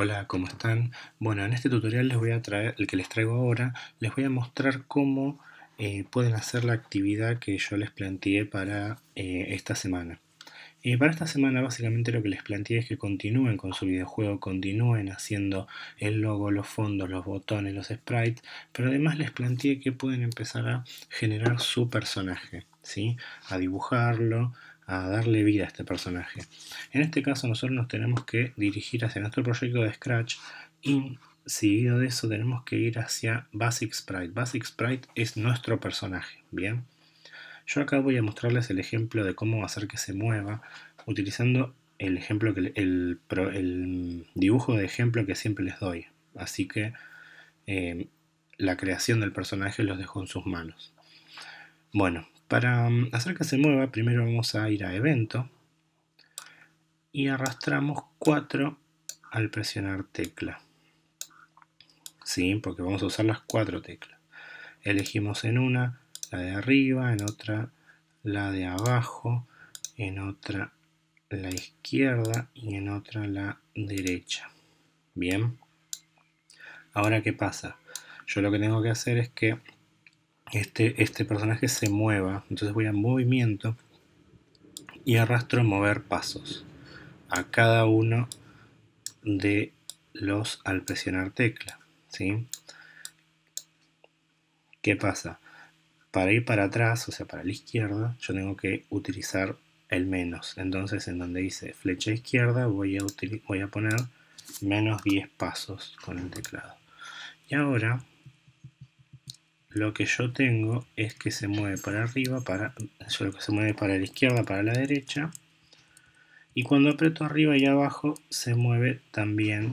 Hola, ¿cómo están? Bueno, en este tutorial les voy a traer, el que les traigo ahora, les voy a mostrar cómo eh, pueden hacer la actividad que yo les planteé para eh, esta semana. Y para esta semana básicamente lo que les planteé es que continúen con su videojuego, continúen haciendo el logo, los fondos, los botones, los sprites, pero además les planteé que pueden empezar a generar su personaje, ¿sí? A dibujarlo, a darle vida a este personaje. En este caso nosotros nos tenemos que dirigir hacia nuestro proyecto de Scratch y seguido de eso tenemos que ir hacia Basic Sprite. Basic Sprite es nuestro personaje, ¿bien? Yo acá voy a mostrarles el ejemplo de cómo hacer que se mueva utilizando el ejemplo que el, dibujo de ejemplo que siempre les doy. Así que eh, la creación del personaje los dejo en sus manos. Bueno, para mm, hacer que se mueva, primero vamos a ir a evento y arrastramos 4 al presionar tecla. Sí, porque vamos a usar las cuatro teclas. Elegimos en una la de arriba, en otra la de abajo, en otra la izquierda y en otra la derecha. Bien. Ahora, ¿qué pasa? Yo lo que tengo que hacer es que este, este personaje se mueva. Entonces voy a movimiento y arrastro mover pasos a cada uno de los al presionar tecla. ¿sí? ¿Qué pasa? Para ir para atrás, o sea, para la izquierda, yo tengo que utilizar el menos. Entonces, en donde dice flecha izquierda, voy a, voy a poner menos 10 pasos con el teclado. Y ahora lo que yo tengo es que se mueve para arriba, para, lo que se mueve para la izquierda, para la derecha. Y cuando aprieto arriba y abajo, se mueve también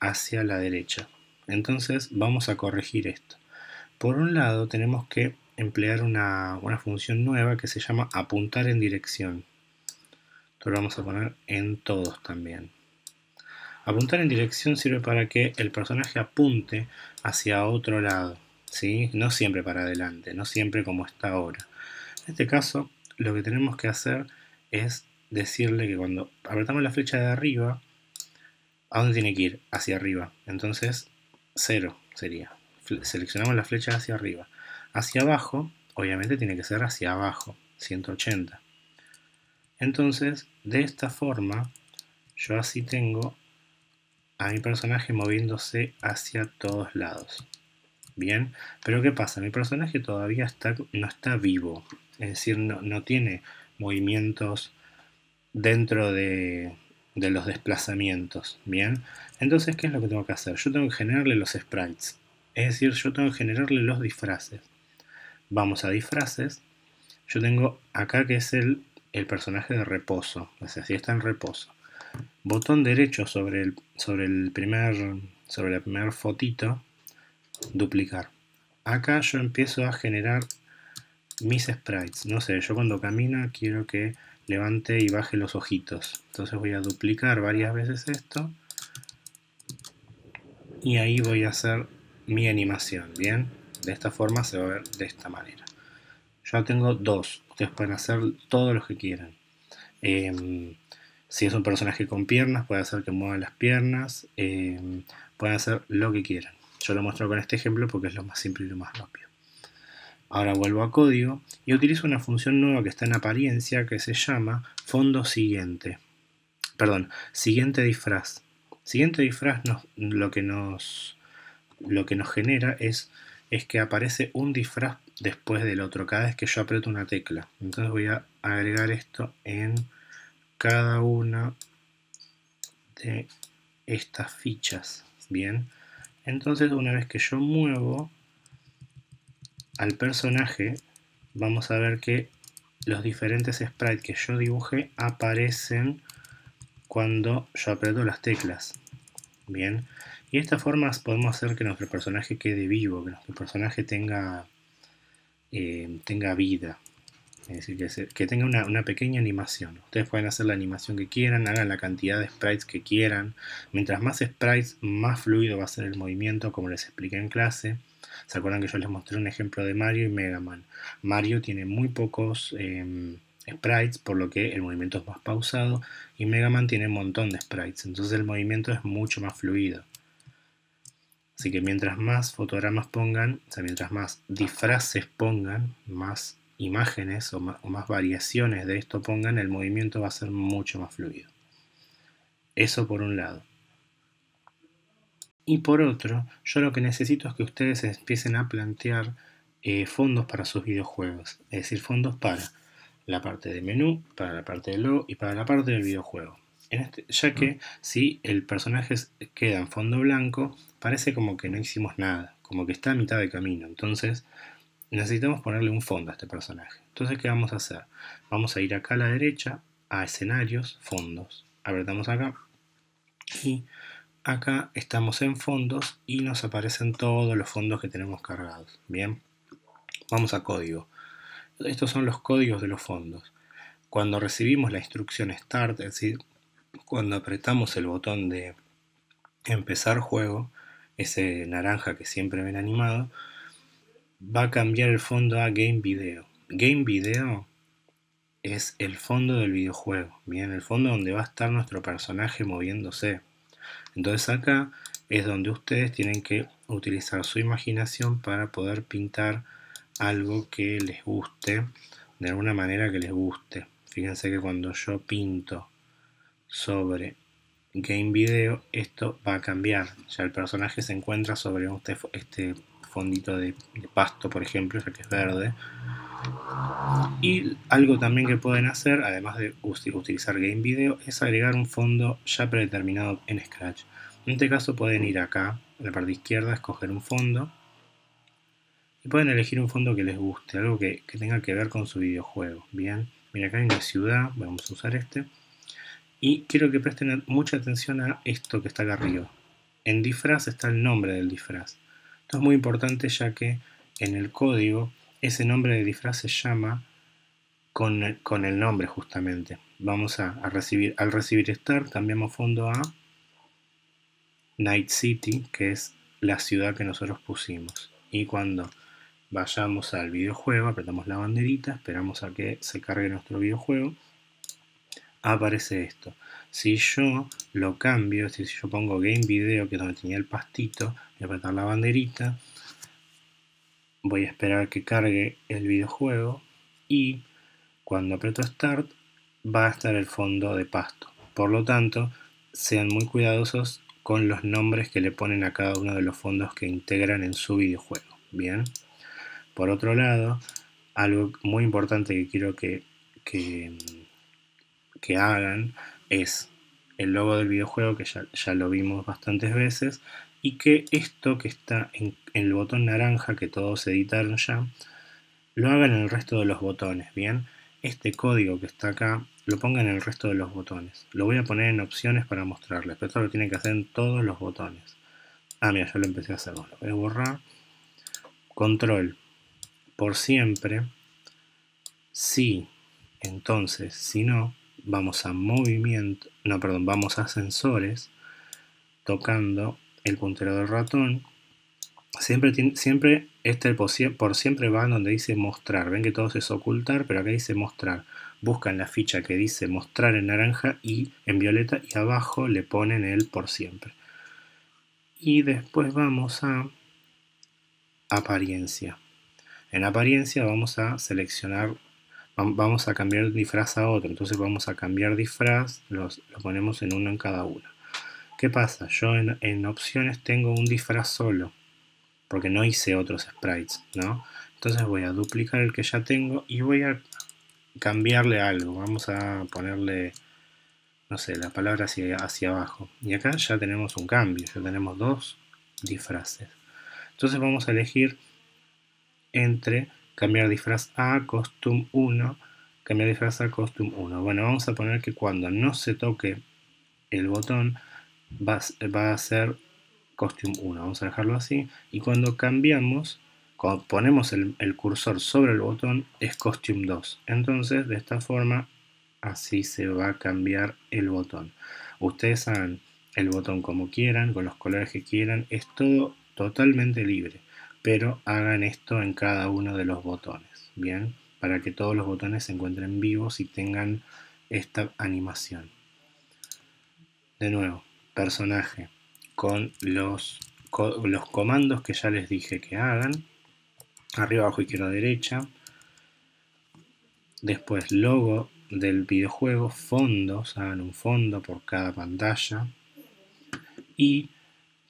hacia la derecha. Entonces vamos a corregir esto. Por un lado tenemos que emplear una, una función nueva que se llama apuntar en dirección. Esto lo vamos a poner en todos también. Apuntar en dirección sirve para que el personaje apunte hacia otro lado. ¿Sí? No siempre para adelante, no siempre como está ahora. En este caso, lo que tenemos que hacer es decirle que cuando apretamos la flecha de arriba, ¿a dónde tiene que ir? Hacia arriba. Entonces, 0 sería. Seleccionamos la flecha hacia arriba. Hacia abajo, obviamente tiene que ser hacia abajo, 180. Entonces, de esta forma, yo así tengo a mi personaje moviéndose hacia todos lados. Bien, pero ¿qué pasa? Mi personaje todavía está, no está vivo, es decir, no, tiene movimientos dentro de, de, los desplazamientos. Bien, entonces, ¿qué es lo que tengo que hacer? Yo tengo que generarle los sprites, es decir, yo tengo que generarle los disfraces. Vamos a disfraces. Yo tengo acá que es el, el personaje de reposo, o sea, si está en reposo. Botón derecho sobre el, sobre el primer, sobre la primera fotito duplicar. Acá yo empiezo a generar mis sprites. No sé, yo cuando camina quiero que levante y baje los ojitos. Entonces voy a duplicar varias veces esto. Y ahí voy a hacer mi animación, ¿bien? De esta forma se va a ver de esta manera. Ya tengo dos. Ustedes pueden hacer todos los que quieran. Em, si es un personaje con piernas, puede hacer que mueva las piernas. Em, pueden hacer lo que quieran. Yo lo muestro con este ejemplo porque es lo más simple y lo más rápido. Ahora vuelvo a código y utilizo una función nueva que está en apariencia que se llama fondo siguiente. Perdón, siguiente disfraz. Siguiente disfraz lo, que nos, lo que nos genera es, es que aparece un disfraz después del otro cada vez que yo aprieto una tecla. Entonces voy a agregar esto en cada una de estas fichas. Bien. Entonces una vez que yo muevo al personaje, vamos a ver que los diferentes sprites que yo dibujé aparecen cuando yo aprieto las teclas. Bien, y de esta forma podemos hacer que nuestro personaje quede vivo, que nuestro personaje tenga, eh, tenga vida. Es decir, que, tenga una, pequeña animación. Ustedes pueden hacer la animación que quieran, hagan la cantidad de sprites que quieran. Mientras más sprites, más fluido va a ser el movimiento, como les expliqué en clase. ¿Se acuerdan que yo les mostré un ejemplo de Mario y Mega Man? Mario tiene muy pocos em, sprites, por lo que el movimiento es más pausado y Mega Man tiene un montón de sprites, entonces el movimiento es mucho más fluido. Así que mientras más fotogramas pongan, o sea, mientras más disfraces pongan, más imágenes o más, o más variaciones de esto pongan, el movimiento va a ser mucho más fluido. Eso por un lado. Y por otro, yo lo que necesito es que ustedes empiecen a plantear eh, fondos para sus videojuegos. Es decir, fondos para la parte de menú, para la parte de logo y para la parte del videojuego. Este, ya que si el personaje queda en fondo blanco, parece como que no hicimos nada, como que está a mitad de camino. Entonces, necesitamos ponerle un fondo a este personaje. Entonces, ¿qué vamos a hacer? Vamos a ir acá a la derecha, a escenarios, fondos. Apretamos acá y acá estamos en fondos y nos aparecen todos los fondos que tenemos cargados. Bien, vamos a código. Estos son los códigos de los fondos. Cuando recibimos la instrucción start, es decir, cuando apretamos el botón de empezar juego, ese naranja que siempre ven animado, va a cambiar el fondo a Game Video. Game Video es el fondo del videojuego, bien, el fondo donde va a estar nuestro personaje moviéndose. Entonces acá es donde ustedes tienen que utilizar su imaginación para poder pintar algo que les guste, de alguna manera que les guste. Fíjense que cuando yo pinto sobre Game Video, esto va a cambiar. Ya el personaje se encuentra sobre este, este fondito de, pasto, por ejemplo, ya que es verde. Y algo también que pueden hacer, además de utilizar Game Video, es agregar un fondo ya predeterminado en Scratch. En este caso pueden ir acá, en la parte izquierda, escoger un fondo. Y pueden elegir un fondo que les guste, algo que, tenga que ver con su videojuego. Bien, mira acá en la ciudad, vamos a usar este. Y quiero que presten mucha atención a esto que está acá arriba. En disfraz está el nombre del disfraz. Esto es muy importante ya que en el código ese nombre de disfraz se llama con el, nombre justamente. Vamos a, recibir, al recibir start cambiamos fondo a Night City, que es la ciudad que nosotros pusimos. Y cuando vayamos al videojuego, apretamos la banderita, esperamos a que se cargue nuestro videojuego, aparece esto. Si yo lo cambio, si yo pongo Game Video, que es donde tenía el pastito, y apretar la banderita, voy a esperar que cargue el videojuego y cuando aprieto Start va a estar el fondo de pasto. Por lo tanto, sean muy cuidadosos con los nombres que le ponen a cada uno de los fondos que integran en su videojuego. Bien. Por otro lado, algo muy importante que quiero que, que, hagan es el logo del videojuego, que ya, ya, lo vimos bastantes veces, y que esto que está en, el botón naranja, que todos editaron ya, lo hagan en el resto de los botones, ¿bien? Este código que está acá lo pongan en el resto de los botones. Lo voy a poner en opciones para mostrarles, pero esto lo tienen que hacer en todos los botones. Ah, mira, ya lo empecé a hacer. Voy a borrar. Control. Por siempre. Sí. Entonces, si no, vamos a movimiento. No, perdón, vamos a sensores. Tocando el puntero del ratón. Siempre, siempre este por siempre va donde dice mostrar. Ven que todo es ocultar, pero acá dice mostrar buscan la ficha que dice mostrar en naranja y en violeta y abajo le ponen el por siempre. Y después vamos a apariencia. En apariencia vamos a seleccionar, vamos a cambiar disfraz a otro. Entonces vamos a cambiar disfraz, los, lo ponemos en uno en cada uno. ¿Qué pasa? Yo en, en opciones tengo un disfraz solo, porque no hice otros sprites, ¿no? Entonces voy a duplicar el que ya tengo y voy a cambiarle algo. Vamos a ponerle, no sé, la palabra hacia, hacia abajo. Y acá ya tenemos un cambio, ya tenemos dos disfraces. Entonces vamos a elegir entre cambiar disfraz a costume 1, cambiar disfraz a costume 1. Bueno, vamos a poner que cuando no se toque el botón va, va a ser costume 1. Vamos a dejarlo así. Y cuando cambiamos ponemos el, cursor sobre el botón es Costume 2. Entonces, de esta forma, así se va a cambiar el botón. Ustedes hagan el botón como quieran, con los colores que quieran, es todo totalmente libre. Pero hagan esto en cada uno de los botones. Bien, para que todos los botones se encuentren vivos y tengan esta animación. De nuevo, personaje con los, los comandos que ya les dije que hagan. Arriba, abajo, izquierda, derecha. Después logo del videojuego, fondos, hagan un fondo por cada pantalla. Y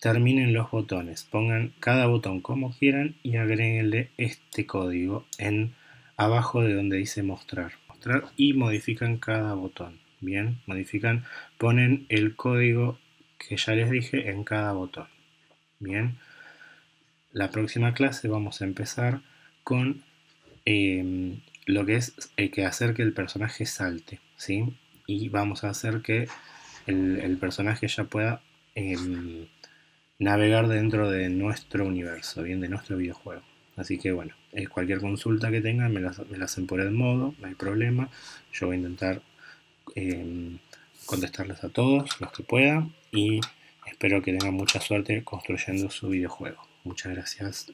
terminen los botones, pongan cada botón como quieran y agréguenle este código en abajo de donde dice mostrar. Mostrar y modifican cada botón. Bien, modifican, ponen el código que ya les dije en cada botón. Bien, la próxima clase vamos a empezar con em, lo que es el que hacer que el personaje salte, ¿sí? Y vamos a hacer que el, personaje ya pueda em, navegar dentro de nuestro universo, bien, de nuestro videojuego. Así que bueno, eh, cualquier consulta que tengan me la, hacen por el modo, no hay problema. Yo voy a intentar em, contestarles a todos los que pueda y espero que tengan mucha suerte construyendo su videojuego. Muchas gracias.